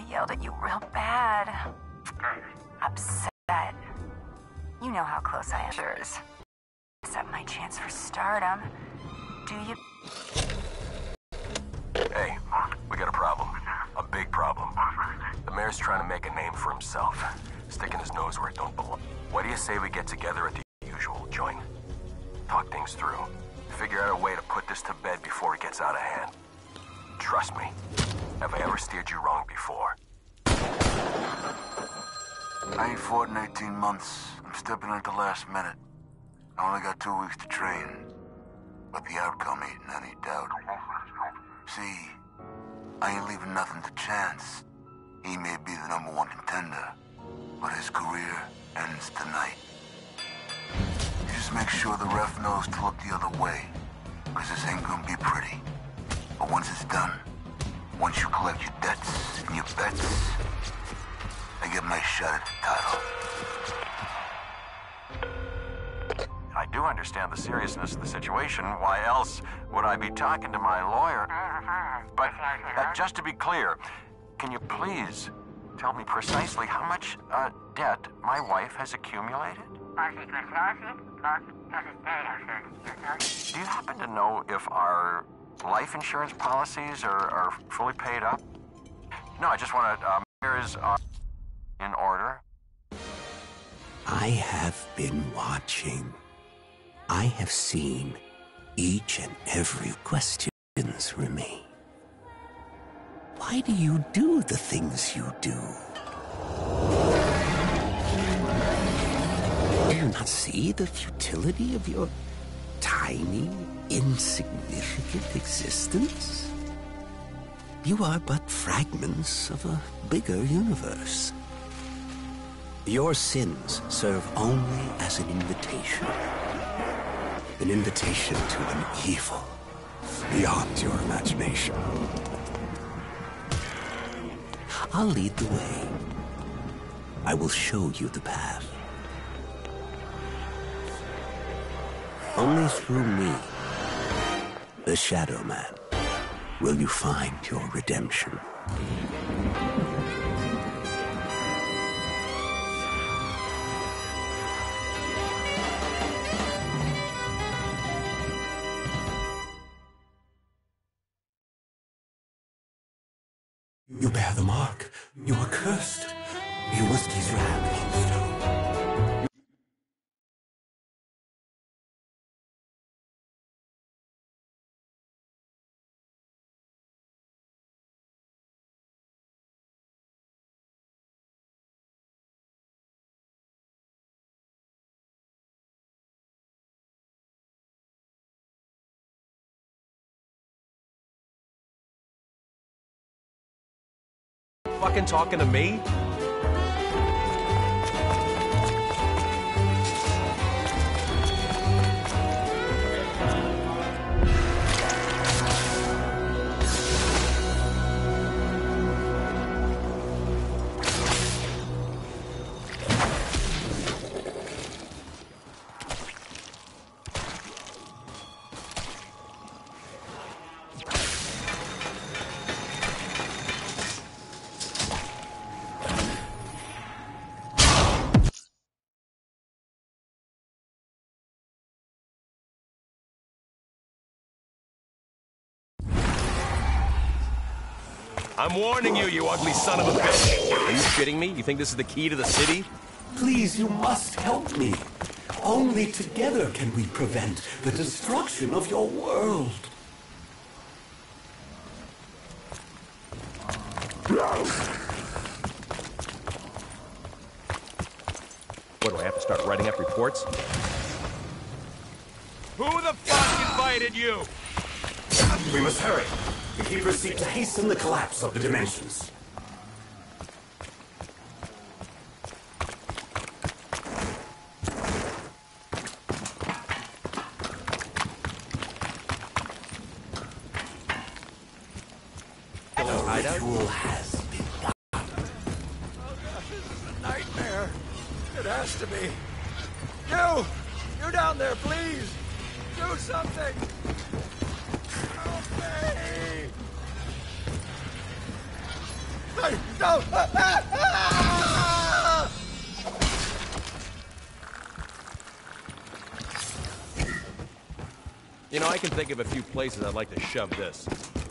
I yelled at you real bad. Upset. You know how close I am. That my chance for stardom? Do you? Hey, we got a problem. A big problem. The mayor's trying to make a name for himself, sticking his nose where it don't belong. What do you say we get together at the usual joint? Talk things through. Figure out a way to put this to bed before it gets out of hand. Trust me. Have I ever steered you wrong before? I ain't fought in 18 months. I'm stepping in at the last minute. I only got two weeks to train. But the outcome ain't in any doubt. See, I ain't leaving nothing to chance. He may be the number one contender, but his career ends tonight. You just make sure the ref knows to look the other way, because this ain't gonna be pretty. But once it's done, once you collect your debts and your bets, get my shot at the title. I do understand the seriousness of the situation. Why else would I be talking to my lawyer? But uh, just to be clear, can you please tell me precisely how much uh, debt my wife has accumulated? Do you happen to know if our life insurance policies are, are fully paid up? No, I just want to. Um, here is uh, in order. I have been watching. I have seen each and every questions remain. Why do you do the things you do? Do you not see the futility of your tiny, insignificant existence? You are but fragments of a bigger universe. Your sins serve only as an invitation. An invitation to an evil beyond your imagination. I'll lead the way. I will show you the path. Only through me, the Shadow Man, will you find your redemption. Talking to me? I'm warning you, you ugly son of a bitch. Are you shitting me? You think this is the key to the city? Please, you must help me. Only together can we prevent the destruction of your world. What, do I have to start writing up reports? Who the fuck invited you? We must hurry. The Keepers seek to hasten the collapse of the dimensions. The ritual has begun. nightmare. It has to be. You! You down there, please! Do something! Help me! I, no! You know, I can think of a few places I'd like to shove this.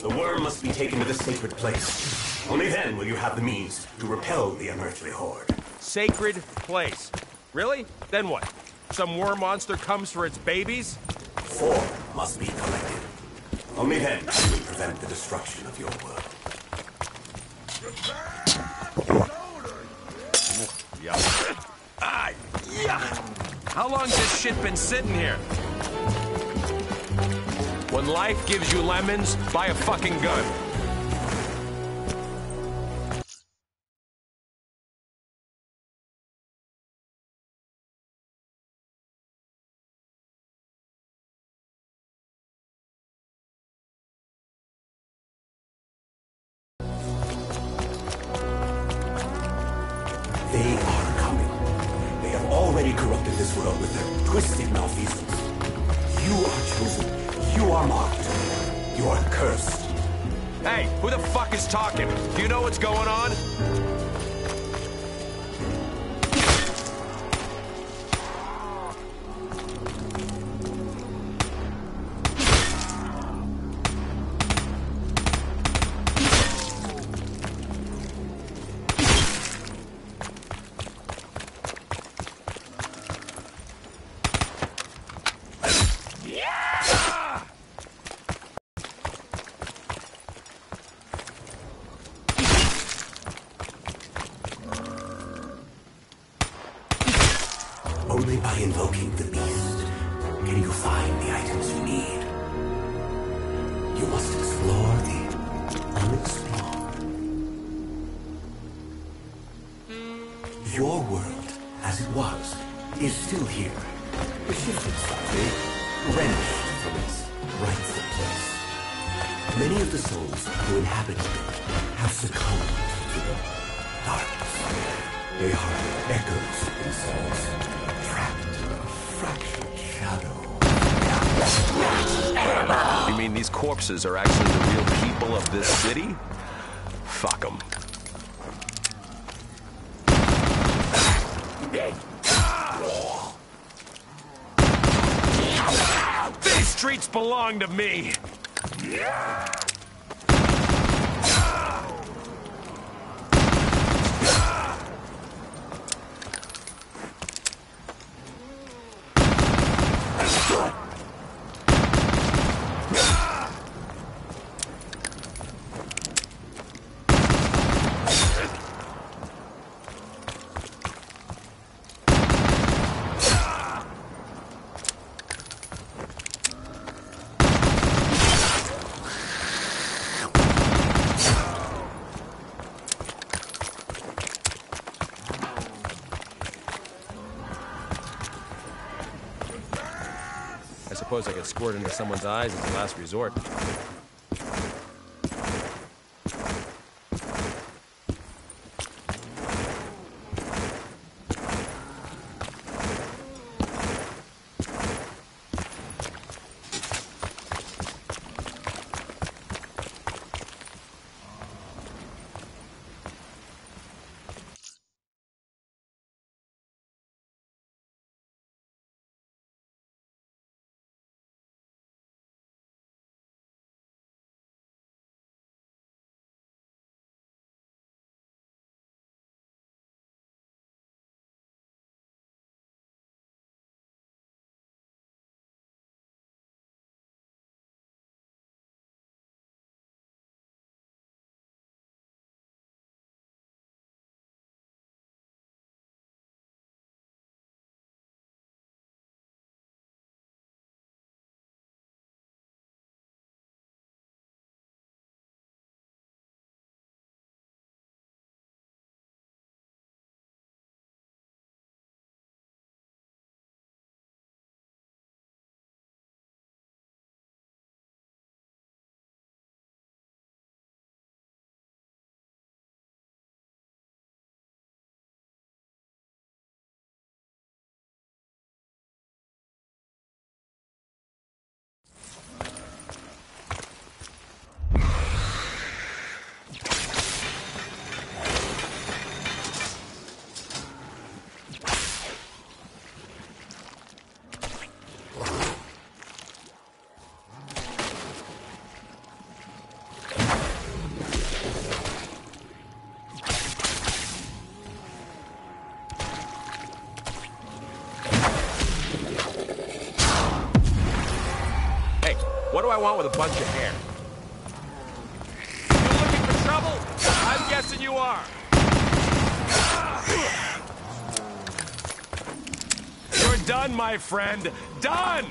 The worm must be taken to the sacred place. Only then will you have the means to repel the unearthly horde. Sacred place. Really? Then what? Some worm monster comes for its babies? Four must be collected. Only then can we prevent the destruction of your world. Yeah. Ah, yeah. How long's this shit been sitting here? When life gives you lemons, buy a fucking gun. With their twisted malfeasance. You are chosen. You are marked. You are cursed. Hey, who the fuck is talking? Do you know what's going on? Only by invoking the beast can you find the items you need. You must explore the unexplored. Your world, as it was, is still here. Shifted slightly, wrenched from its rightful place. Many of the souls who inhabited it have succumbed to the darkness. They are echoes themselves, You mean these corpses are actually the real people of this city? Fuck them. These streets belong to me! Suppose I could squirt into someone's eyes as a last resort. I want with a bunch of hair? You looking for trouble? I'm guessing you are. You're done, my friend. Done!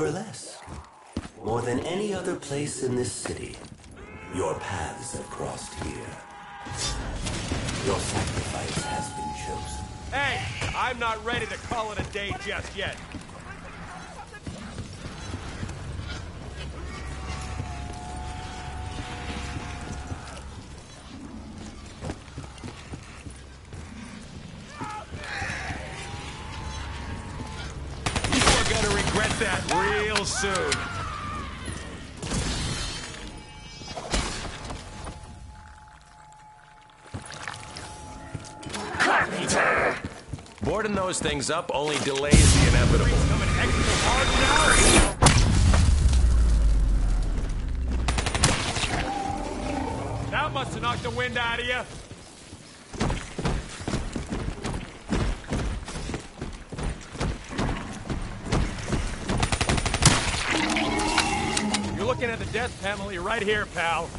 Burlesque. More than any other place in this city, your paths have crossed here. Your sacrifice has been chosen. Hey, I'm not ready to call it a day just yet. You're gonna regret that real soon. Boarding those things up only delays the inevitable. Coming extra hard now. That must have knocked the wind out of you. You're looking at the death penalty right here, pal.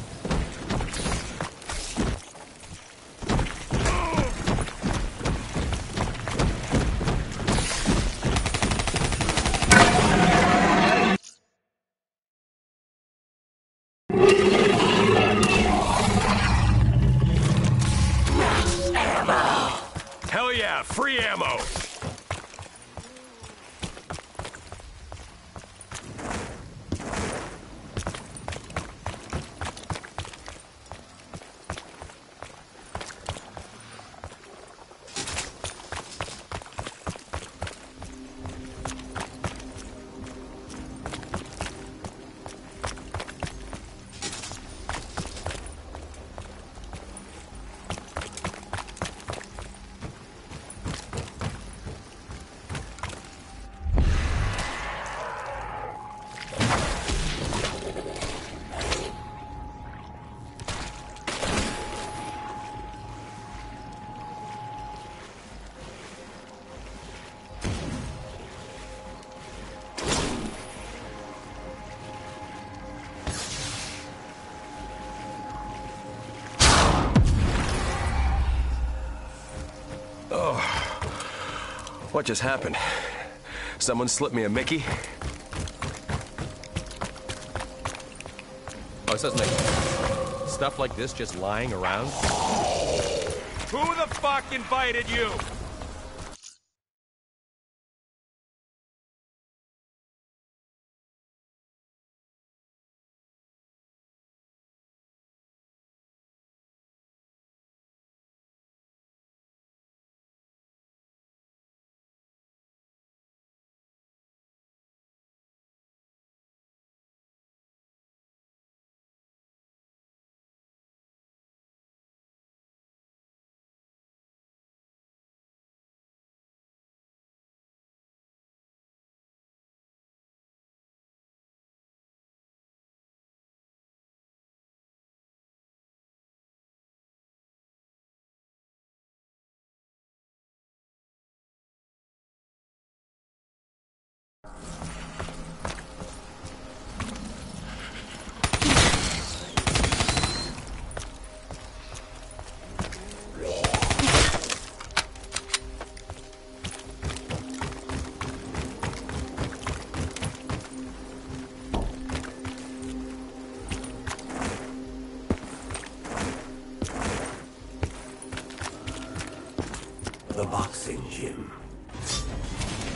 What just happened? Someone slipped me a Mickey? Oh, it says Mickey. Stuff like this just lying around? Who the fuck invited you? Gym.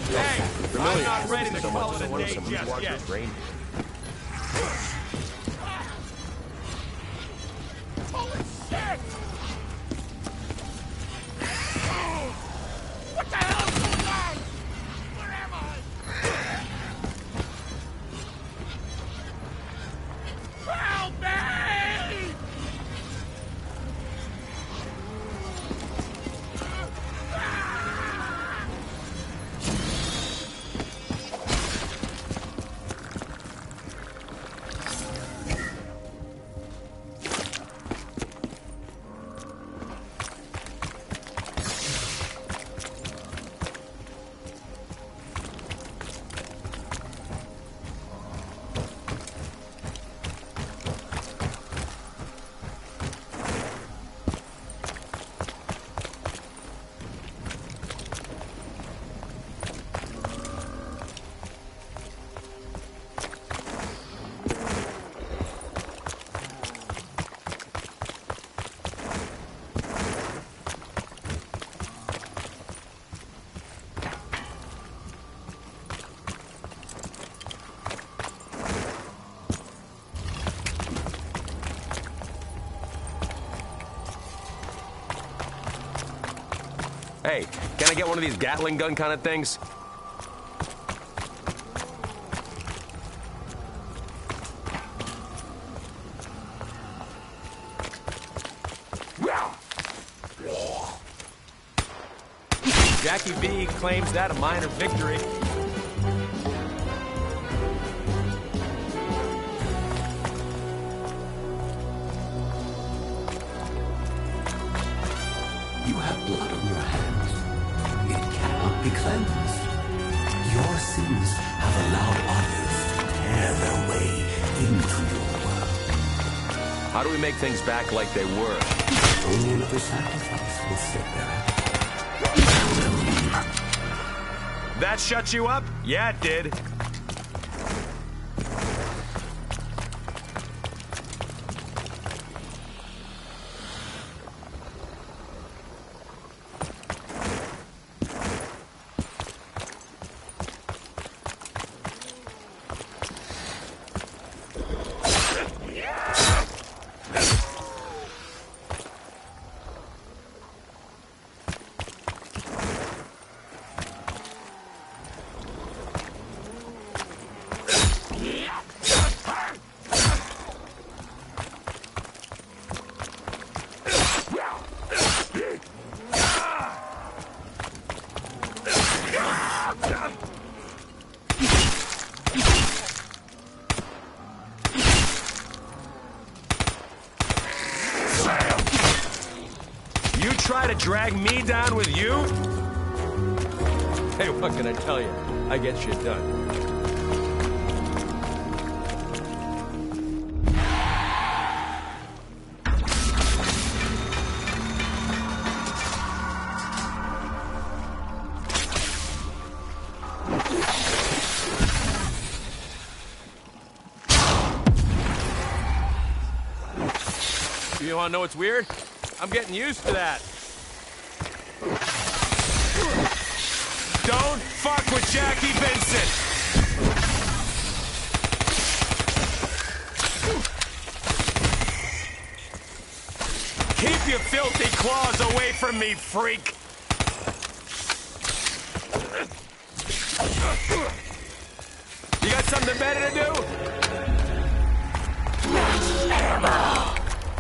Hey, I'm not ready to call it a day just yet. Hey, can I get one of these Gatling gun kind of things? Jackie V claims that a minor victory. Do we make things back like they were? Only another sacrifice will sit there. That shut you up? Yeah, it did. You try to drag me down with you? Hey, what can I tell you? I get shit done. You wanna know what's weird? I'm getting used to that. Don't fuck with Jackie Vincent! Keep your filthy claws away from me, freak! You got something better to do?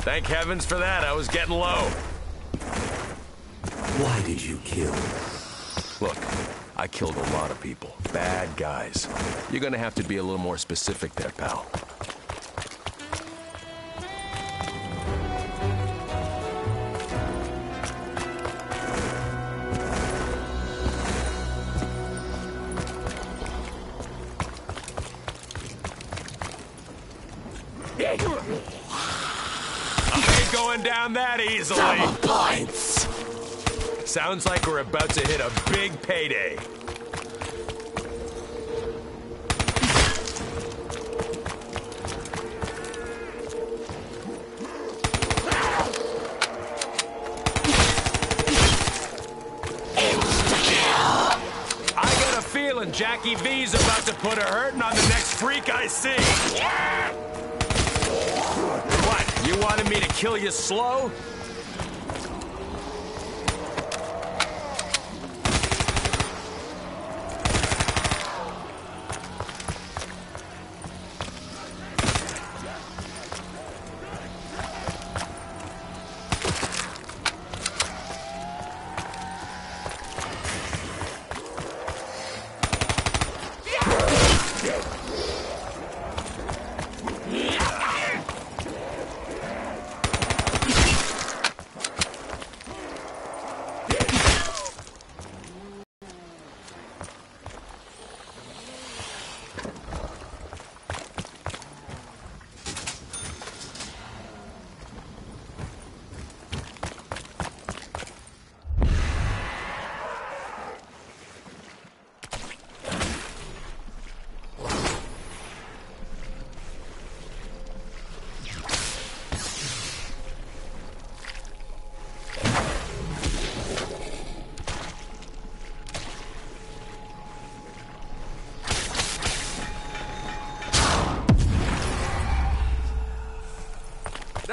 Thank heavens for that, I was getting low. Why did you kill? Look, I killed a lot of people. Bad guys. You're gonna have to be a little more specific there, pal. easily. Double points. Sounds like we're about to hit a big payday. Jackie V's about to put a hurtin' on the next freak I see. Yeah. What, you wanted me to kill you slow?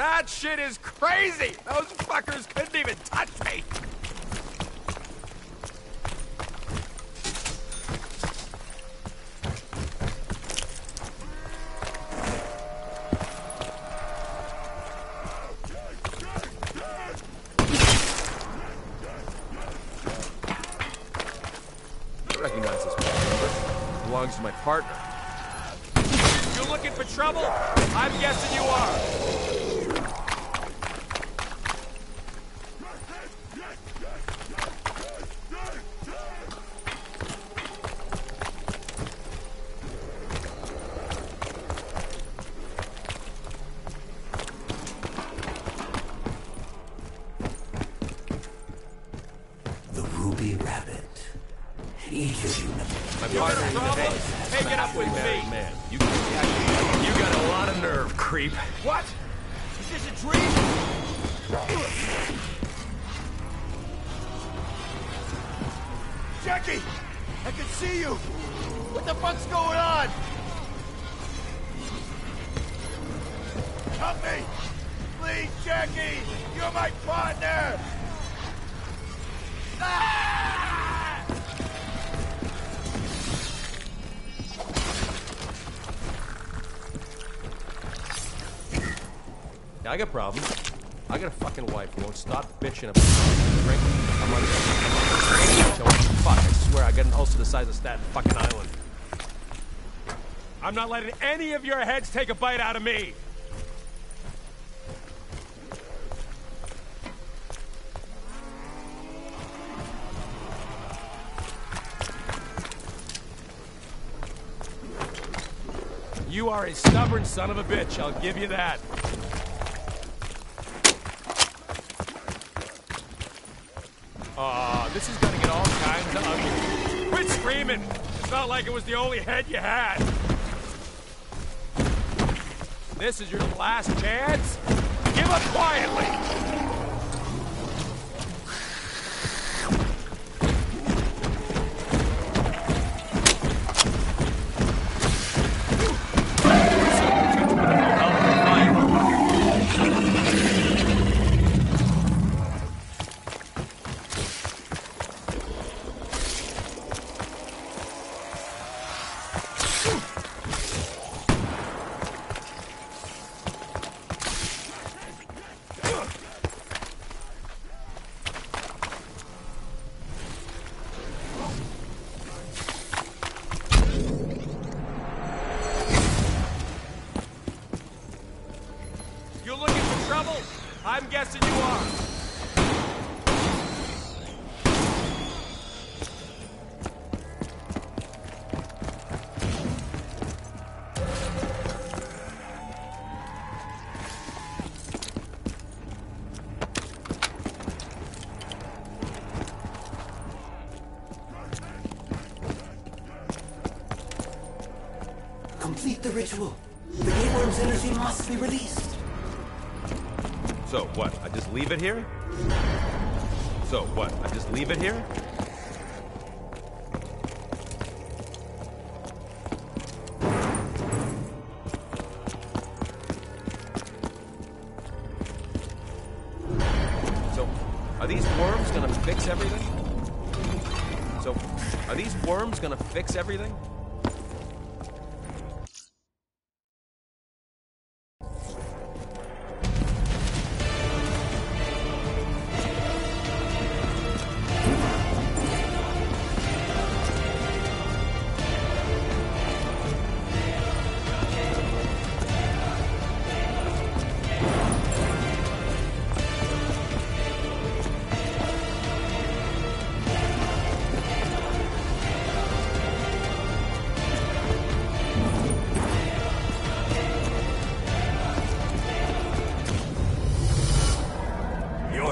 That shit is crazy! Those fuckers couldn't even touch me! Recognize this. Belongs to my partner. You looking for trouble? I'm guessing you are. Jackie! I can see you! What the fuck's going on? Help me! Please, Jackie! You're my partner! Ah! I got problems. I got a fucking wife who won't stop bitching about drink. I'm running. Fuck, I swear I got an ulcer the size of Staten fucking Island. I'm not letting any of your heads take a bite out of me. You are a stubborn son of a bitch, I'll give you that. Aw, this is gonna get all kinds of ugly. Quit screaming! It's not like it was the only head you had. This is your last chance? Give up quietly! ritual. The Gateworm's energy must be released. So, what? I just leave it here? So, what? I just leave it here? So, are these worms gonna fix everything? So, are these worms gonna fix everything?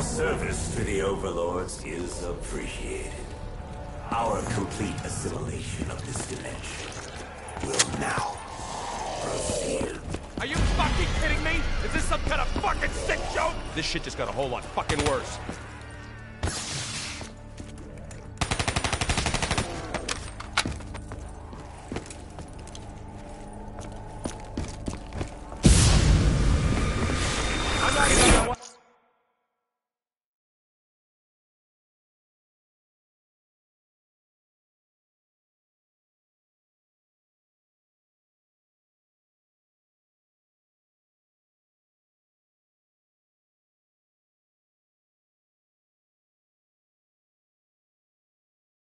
Your service to the overlords is appreciated. Our complete assimilation of this dimension will now proceed. Are you fucking kidding me? Is this some kind of fucking sick joke? This shit just got a whole lot fucking worse.